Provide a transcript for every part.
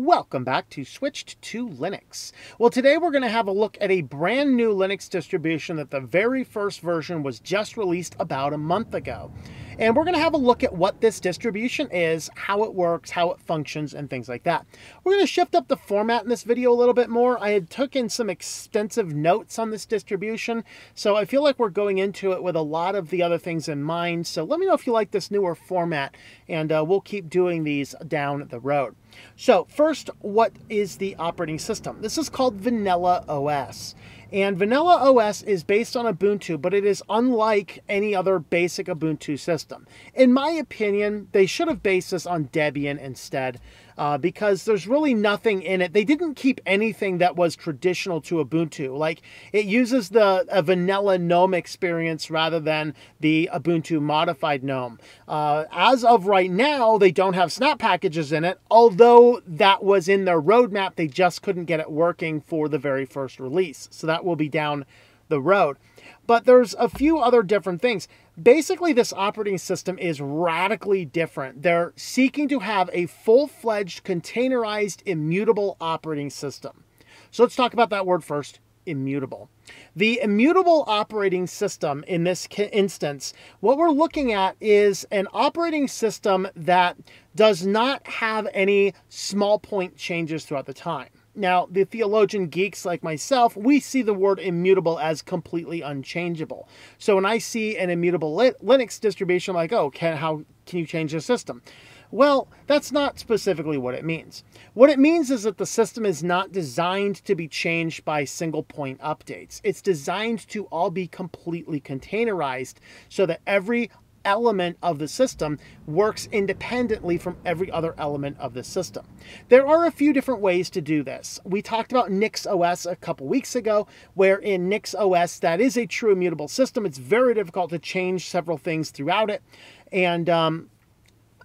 Welcome back to Switched to Linux. Well, today we're going to have a look at a brand new Linux distribution that the very first version was just released about a month ago. And we're going to have a look at what this distribution is, how it works, how it functions, and things like that. We're going to shift up the format in this video a little bit more. I had taken some extensive notes on this distribution, so I feel like we're going into it with a lot of the other things in mind. So let me know if you like this newer format, and uh, we'll keep doing these down the road. So first, what is the operating system? This is called Vanilla OS. And Vanilla OS is based on Ubuntu, but it is unlike any other basic Ubuntu system. In my opinion, they should have based this on Debian instead uh, because there's really nothing in it. They didn't keep anything that was traditional to Ubuntu. Like it uses the a vanilla GNOME experience rather than the Ubuntu modified GNOME. Uh, as of right now, they don't have snap packages in it, although that was in their roadmap. They just couldn't get it working for the very first release. So that will be down the road. But there's a few other different things. Basically, this operating system is radically different. They're seeking to have a full-fledged containerized immutable operating system. So let's talk about that word first, immutable. The immutable operating system in this instance, what we're looking at is an operating system that does not have any small point changes throughout the time. Now, the theologian geeks like myself, we see the word immutable as completely unchangeable. So when I see an immutable Linux distribution, I'm like, oh, can, how can you change the system? Well, that's not specifically what it means. What it means is that the system is not designed to be changed by single point updates. It's designed to all be completely containerized so that every element of the system works independently from every other element of the system. There are a few different ways to do this. We talked about NixOS a couple weeks ago, where in NixOS, that is a true immutable system. It's very difficult to change several things throughout it. And um,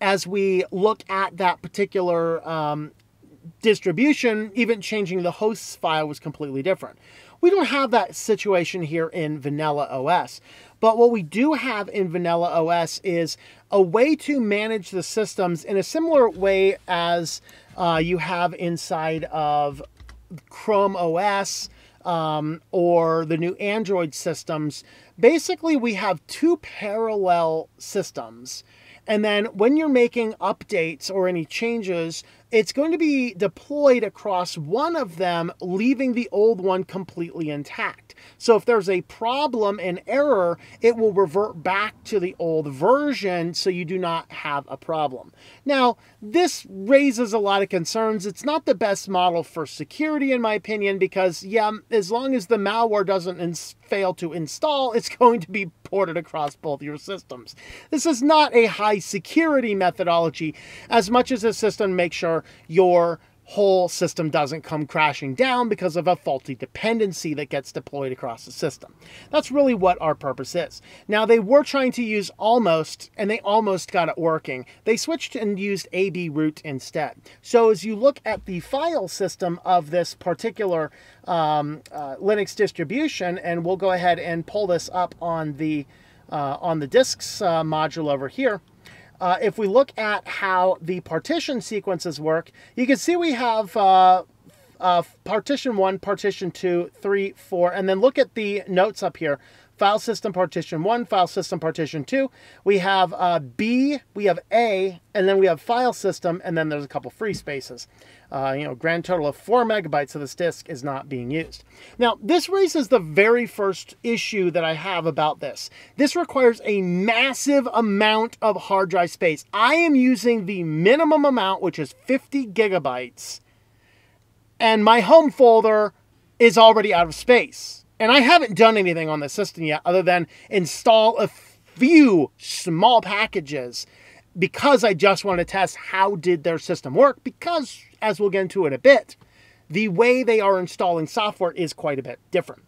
as we look at that particular um, distribution, even changing the hosts file was completely different. We don't have that situation here in Vanilla OS. But what we do have in Vanilla OS is a way to manage the systems in a similar way as uh, you have inside of Chrome OS um, or the new Android systems. Basically, we have two parallel systems. And then when you're making updates or any changes, it's going to be deployed across one of them, leaving the old one completely intact. So if there's a problem and error, it will revert back to the old version so you do not have a problem. Now, this raises a lot of concerns. It's not the best model for security, in my opinion, because, yeah, as long as the malware doesn't fail to install, it's going to be ported across both your systems. This is not a high security methodology as much as a system makes sure your whole system doesn't come crashing down because of a faulty dependency that gets deployed across the system. That's really what our purpose is. Now, they were trying to use almost, and they almost got it working. They switched and used ABRoot instead. So as you look at the file system of this particular um, uh, Linux distribution, and we'll go ahead and pull this up on the uh, on the disks uh, module over here, uh, if we look at how the partition sequences work, you can see we have uh, uh, partition 1, partition 2, 3, 4, and then look at the notes up here. File system partition 1, file system partition 2. We have uh, B, we have A, and then we have file system, and then there's a couple free spaces. Uh, you know, grand total of 4 megabytes of this disk is not being used. Now, this raises the very first issue that I have about this. This requires a massive amount of hard drive space. I am using the minimum amount, which is 50 gigabytes, and my home folder is already out of space. And I haven't done anything on the system yet other than install a few small packages because I just want to test how did their system work because as we'll get into in a bit, the way they are installing software is quite a bit different.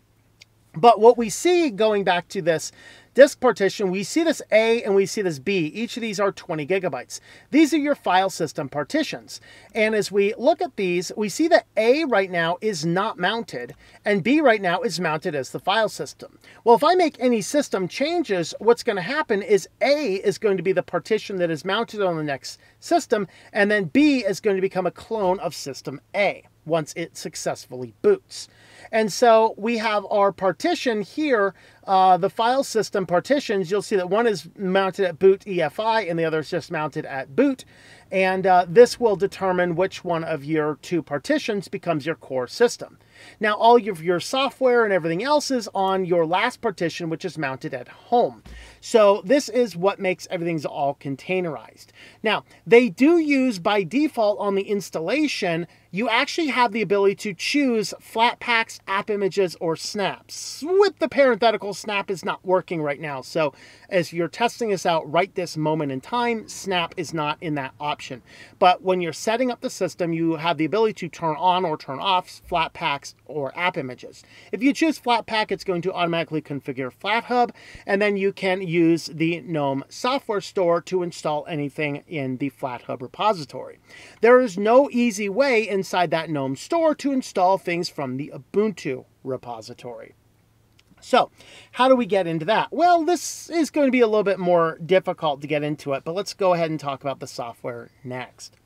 But what we see going back to this disk partition, we see this A and we see this B. Each of these are 20 gigabytes. These are your file system partitions. And as we look at these, we see that A right now is not mounted and B right now is mounted as the file system. Well, if I make any system changes, what's going to happen is A is going to be the partition that is mounted on the next system, and then B is going to become a clone of system A once it successfully boots. And so we have our partition here, uh, the file system partitions. You'll see that one is mounted at boot EFI and the other is just mounted at boot. And uh, this will determine which one of your two partitions becomes your core system. Now, all of your software and everything else is on your last partition, which is mounted at home. So this is what makes everything's all containerized. Now, they do use by default on the installation, you actually have the ability to choose Flatpaks, app images, or snaps. With the parenthetical, snap is not working right now. So as you're testing this out right this moment in time, snap is not in that option. But when you're setting up the system, you have the ability to turn on or turn off Flatpaks or app images. If you choose Flatpak, it's going to automatically configure FlatHub, and then you can use the GNOME software store to install anything in the FlatHub repository. There is no easy way inside that GNOME store to install things from the Ubuntu repository. So, how do we get into that? Well, this is going to be a little bit more difficult to get into it, but let's go ahead and talk about the software next.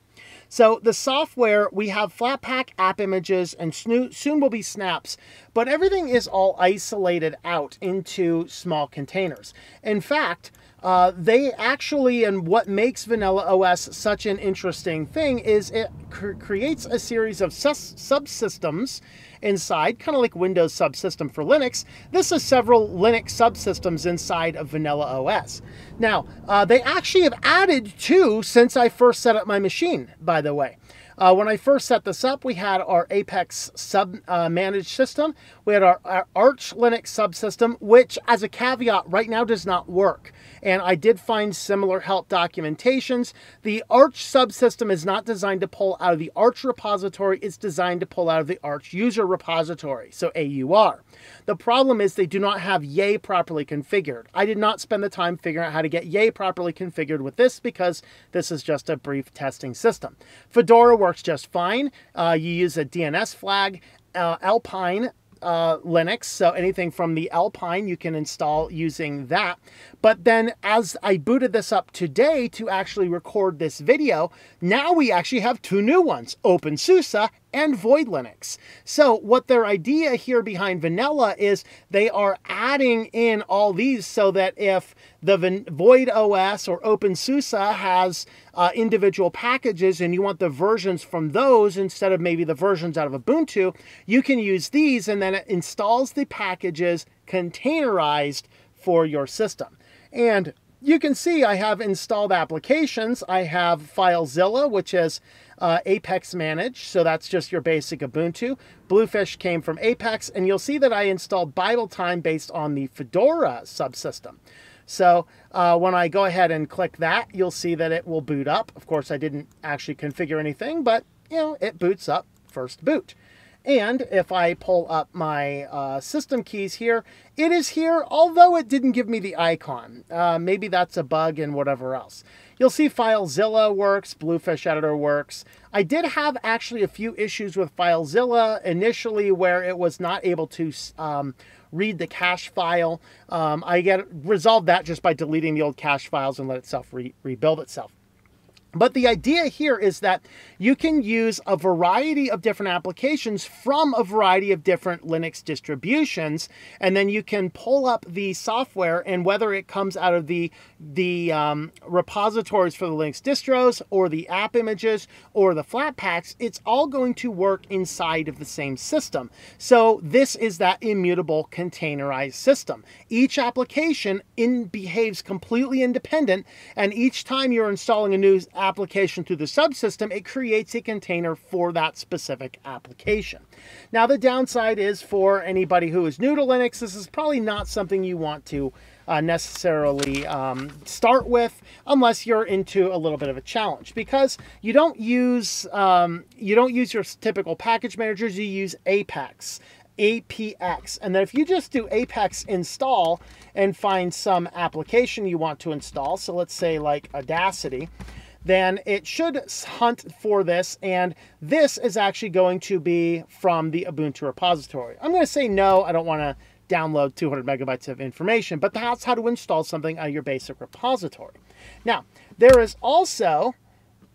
So the software, we have Flatpak app images and soon will be snaps, but everything is all isolated out into small containers. In fact, uh, they actually, and what makes Vanilla OS such an interesting thing is it cr creates a series of subsystems inside, kind of like Windows subsystem for Linux. This is several Linux subsystems inside of Vanilla OS. Now, uh, they actually have added two since I first set up my machine, by the way. Uh, when I first set this up, we had our Apex sub uh, managed system. We had our, our, Arch Linux subsystem, which as a caveat right now does not work. And I did find similar help documentations. The Arch subsystem is not designed to pull out of the Arch repository. It's designed to pull out of the Arch user repository, so AUR. The problem is they do not have Yay properly configured. I did not spend the time figuring out how to get Yay properly configured with this because this is just a brief testing system. Fedora works just fine. Uh, you use a DNF flag. Uh, Alpine uh, Linux, so anything from the Alpine you can install using that. But then as I booted this up today to actually record this video, now we actually have two new ones, OpenSUSE and Void Linux. So what their idea here behind Vanilla is they are adding in all these so that if the Void OS or OpenSUSE has uh, individual packages and you want the versions from those instead of maybe the versions out of Ubuntu, you can use these and then it installs the packages containerized for your system. And you can see I have installed applications. I have FileZilla, which is uh, Apex managed, so that's just your basic Ubuntu. Bluefish came from Apex, and you'll see that I installed BibleTime based on the Fedora subsystem. So uh, when I go ahead and click that, you'll see that it will boot up. Of course, I didn't actually configure anything, but you know, it boots up first boot. And if I pull up my uh, system keys here, it is here, although it didn't give me the icon. Uh, maybe that's a bug and whatever else. You'll see FileZilla works, Bluefish Editor works. I did have actually a few issues with FileZilla initially where it was not able to um, read the cache file. Um, I get resolved that just by deleting the old cache files and let itself re rebuild itself. But the idea here is that you can use a variety of different applications from a variety of different Linux distributions, and then you can pull up the software and whether it comes out of the, the um, repositories for the Linux distros or the app images or the Flatpaks, it's all going to work inside of the same system. So this is that immutable containerized system. Each application in, behaves completely independent, and each time you're installing a new application to the subsystem, it creates a container for that specific application. Now, the downside is for anybody who is new to Linux, this is probably not something you want to uh, necessarily um, start with unless you're into a little bit of a challenge because you don't use um, you don't use your typical package managers you use apex APX. And then if you just do Apex install and find some application you want to install, so let's say like Audacity, then it should hunt for this. And this is actually going to be from the Ubuntu repository. I'm going to say no, I don't want to download 200 megabytes of information, but that's how to install something out of your basic repository. Now, there is also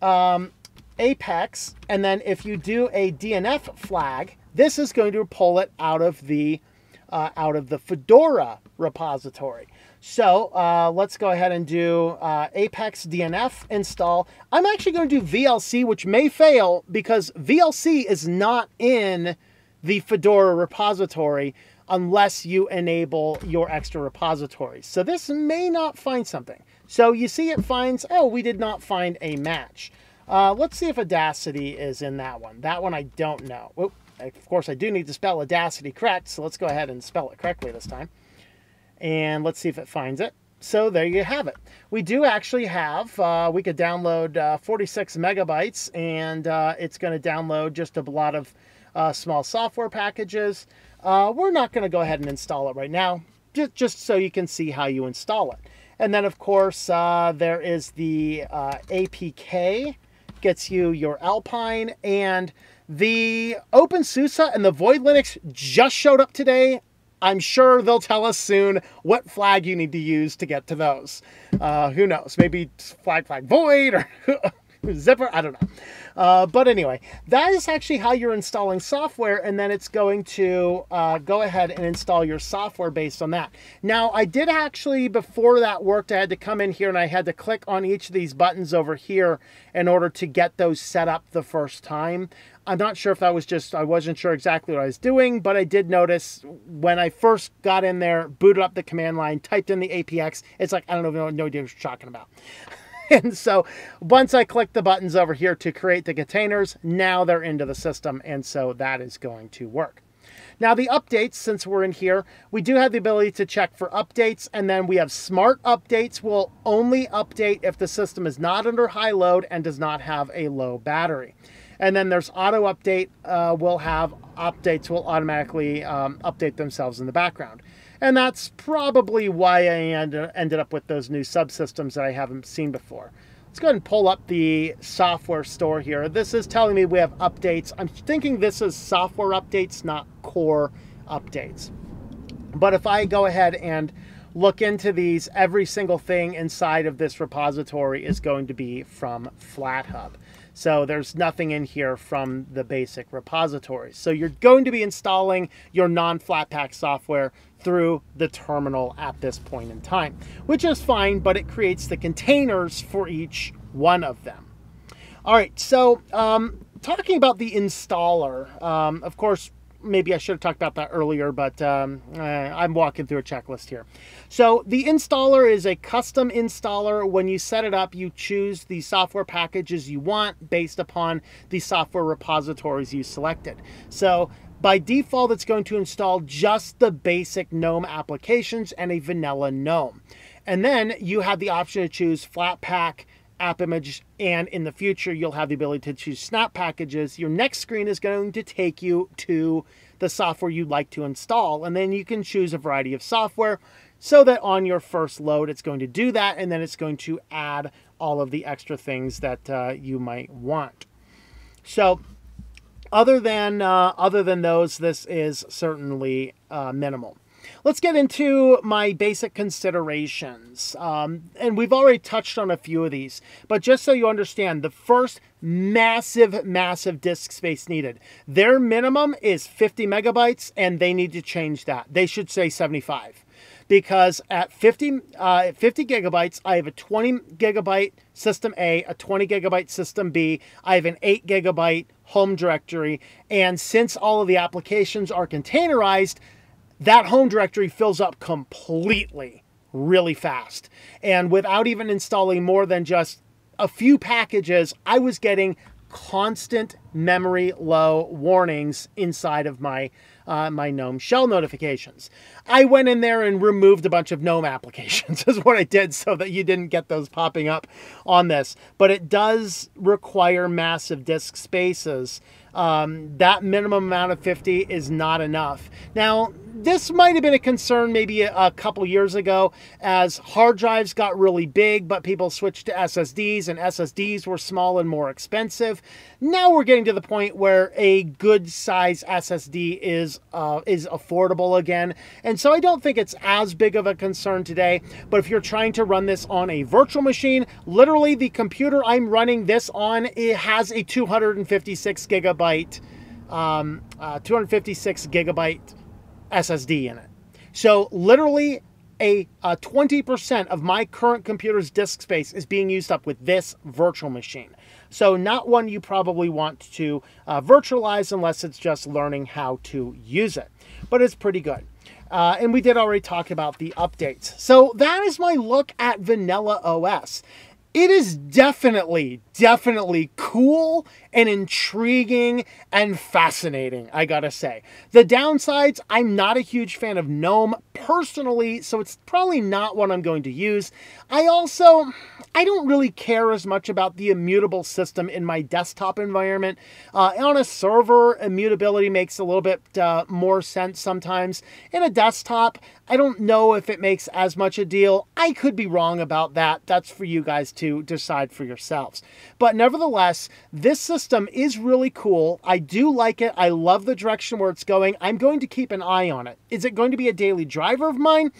um, Apex, and then if you do a DNF flag, this is going to pull it out of the uh, out of the Fedora repository. So uh, let's go ahead and do uh, Apex DNF install. I'm actually going to do VLC, which may fail because VLC is not in the Fedora repository unless you enable your extra repositories. So this may not find something. So you see it finds, oh, we did not find a match. Uh, let's see if Audacity is in that one. That one I don't know. Of course, I do need to spell Audacity correct, so let's go ahead and spell it correctly this time. And let's see if it finds it. So there you have it. We do actually have, uh, we could download uh, 46 megabytes, and uh, it's going to download just a lot of uh, small software packages. Uh, we're not going to go ahead and install it right now, just, just so you can see how you install it. And then, of course, uh, there is the APK, gets you your Alpine, and the OpenSUSE and the Void Linux just showed up today. I'm sure they'll tell us soon what flag you need to use to get to those. Uh, who knows? Maybe flag flag void or zypper. I don't know. Uh, but anyway, that is actually how you're installing software, and then it's going to uh, go ahead and install your software based on that. Now, I did actually, before that worked, I had to come in here and I had to click on each of these buttons over here in order to get those set up the first time. I'm not sure if that was just, I wasn't sure exactly what I was doing, but I did notice when I first got in there, booted up the command line, typed in the APX, it's like, I don't know, no idea what you're talking about. and so once I click the buttons over here to create the containers, now they're into the system. And so that is going to work. Now the updates, since we're in here, we do have the ability to check for updates and then we have smart updates will only update if the system is not under high load and does not have a low battery. And then there's auto update uh, will have updates will automatically um, update themselves in the background. And that's probably why I ended up with those new subsystems that I haven't seen before. Let's go ahead and pull up the software store here. This is telling me we have updates. I'm thinking this is software updates, not core updates. But if I go ahead and look into these, every single thing inside of this repository is going to be from FlatHub. So there's nothing in here from the basic repositories. So you're going to be installing your non-Flatpak software through the terminal at this point in time, which is fine, but it creates the containers for each one of them. All right, so um, talking about the installer, um, of course, maybe I should have talked about that earlier, but um, uh, I'm walking through a checklist here. So the installer is a custom installer. When you set it up, you choose the software packages you want based upon the software repositories you selected. So by default, it's going to install just the basic GNOME applications and a vanilla GNOME. And then you have the option to choose Flatpak, app image, and in the future, you'll have the ability to choose snap packages. Your next screen is going to take you to the software you'd like to install, and then you can choose a variety of software so that on your first load, it's going to do that, and then it's going to add all of the extra things that uh, you might want. So other than, uh, other than those, this is certainly uh, minimal. Let's get into my basic considerations. Um, and we've already touched on a few of these, but just so you understand, the first massive, massive disk space needed. Their minimum is 50 megabytes, and they need to change that. They should say 75 because at 50, uh, 50 gigabytes, I have a 20 gigabyte system A, a 20 gigabyte system B, I have an 8 gigabyte home directory, and since all of the applications are containerized, that home directory fills up completely really fast. And without even installing more than just a few packages, I was getting constant memory low warnings inside of my uh, my GNOME shell notifications. I went in there and removed a bunch of GNOME applications, is what I did, so that you didn't get those popping up on this. But it does require massive disk spaces. Um, that minimum amount of 50 is not enough. Now, this might have been a concern maybe a, a, couple years ago as hard drives got really big, but people switched to SSDs and SSDs were small and more expensive. Now we're getting to the point where a good size SSD is uh, is affordable again, and so I don't think it's as big of a concern today. But if you're trying to run this on a virtual machine, literally the computer I'm running this on it has a 256 gigabyte, um, uh, 256 gigabyte SSD in it. So literally a, 20% of my current computer's disk space is being used up with this virtual machine. So not one you probably want to uh, virtualize unless it's just learning how to use it. But it's pretty good. Uh, and we did already talk about the updates. So that is my look at Vanilla OS it is definitely, definitely cool and intriguing and fascinating, I gotta say. The downsides, I'm not a huge fan of GNOME personally, so it's probably not what I'm going to use. I also, I don't really care as much about the immutable system in my desktop environment. Uh, on a server, immutability makes a little bit uh, more sense sometimes. In a desktop, I don't know if it makes as much a deal. I could be wrong about that. That's for you guys to decide for yourselves. But nevertheless, this system is really cool. I do like it. I love the direction where it's going. I'm going to keep an eye on it. Is it going to be a daily driver of mine?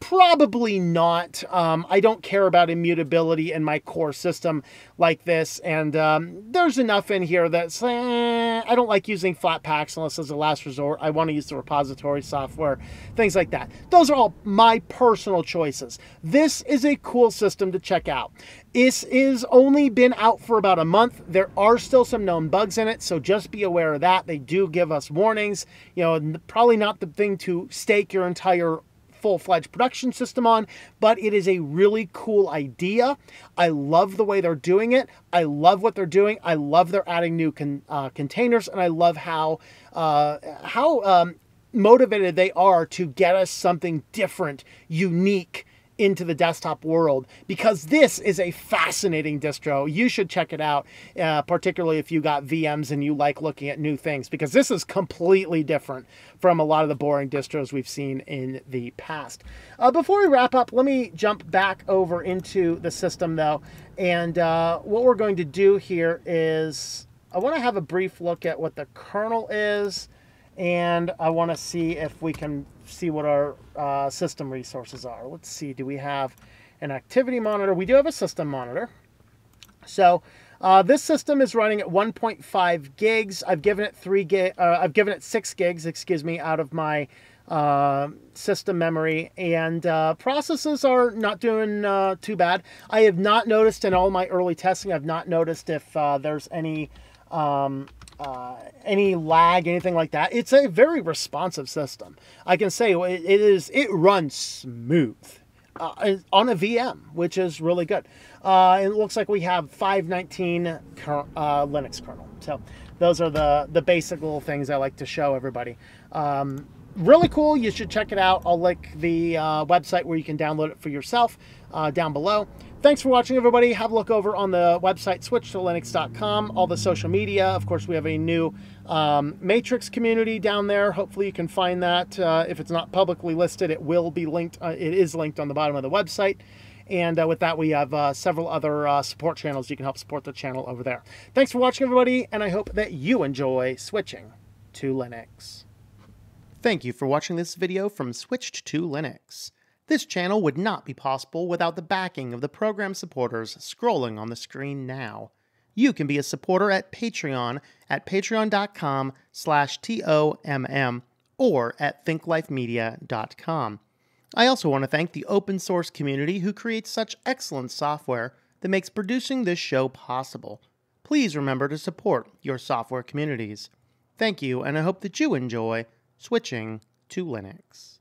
Probably not. Um, I don't care about immutability in my core system like this, and um, there's enough in here that's eh, I don't like using Flatpaks unless as a last resort. I want to use the repository software, things like that. Those are all my personal choices. This is a cool system to check out. This is only been out for about a month. There are still some known bugs in it, so just be aware of that. They do give us warnings. You know, probably not the thing to stake your entire full-fledged production system on, but it is a really cool idea. I love the way they're doing it. I love what they're doing. I love they're adding new con uh, containers, and I love how uh, how um, motivated they are to get us something different, unique, into the desktop world because this is a fascinating distro. You should check it out, uh, particularly if you got VMs and you like looking at new things because this is completely different from a lot of the boring distros we've seen in the past. Uh, before we wrap up, let me jump back over into the system though. And uh, what we're going to do here is I want to have a brief look at what the kernel is and I want to see if we can see what our uh, system resources are. Let's see, do we have an activity monitor? We do have a system monitor. So uh, this system is running at 1.5 gigs. I've given it three gig. Uh, I've given it six gigs, excuse me, out of my uh, system memory, and uh, processes are not doing uh, too bad. I have not noticed in all my early testing. I've not noticed if uh, there's any um, uh, any lag, anything like that. It's a very responsive system. I can say it, is. It runs smooth uh, on a VM, which is really good. Uh, it looks like we have 519 uh, Linux kernel. So those are the the basic little things I like to show everybody. Um, really cool. You should check it out. I'll link the uh, website where you can download it for yourself uh, down below. Thanks for watching, everybody. Have a look over on the website, switchedtolinux.com, all the social media. Of course, we have a new um, Matrix community down there. Hopefully, you can find that. Uh, if it's not publicly listed, it will be linked. Uh, it is linked on the bottom of the website. And uh, with that, we have uh, several other uh, support channels. You can help support the channel over there. Thanks for watching, everybody, and I hope that you enjoy switching to Linux. Thank you for watching this video from Switched to Linux. This channel would not be possible without the backing of the program supporters scrolling on the screen now. You can be a supporter at Patreon at patreon.com slash T-O-M-M or at thinklifemedia.com. I also want to thank the open source community who creates such excellent software that makes producing this show possible. Please remember to support your software communities. Thank you, and I hope that you enjoy switching to Linux.